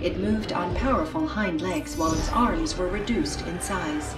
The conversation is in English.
It moved on powerful hind legs while its arms were reduced in size.